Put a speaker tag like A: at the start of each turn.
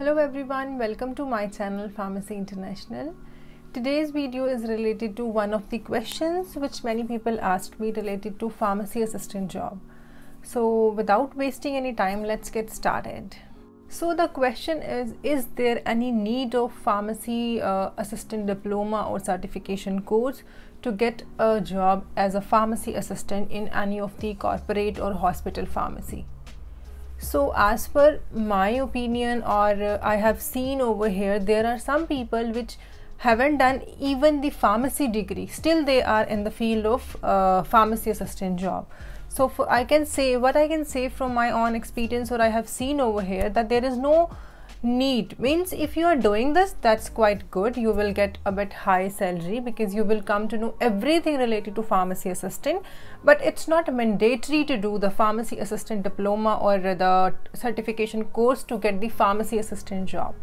A: Hello everyone, welcome to my channel Pharmacy International. Today's video is related to one of the questions which many people asked me related to pharmacy assistant job. So without wasting any time, let's get started. So the question is Is there any need of pharmacy uh, assistant diploma or certification course to get a job as a pharmacy assistant in any of the corporate or hospital pharmacy? So, as per my opinion, or uh, I have seen over here, there are some people which haven't done even the pharmacy degree, still they are in the field of uh, pharmacy assistant job. So, for, I can say what I can say from my own experience, or I have seen over here that there is no need means if you are doing this that's quite good. You will get a bit high salary because you will come to know everything related to pharmacy assistant. But it's not mandatory to do the pharmacy assistant diploma or the certification course to get the pharmacy assistant job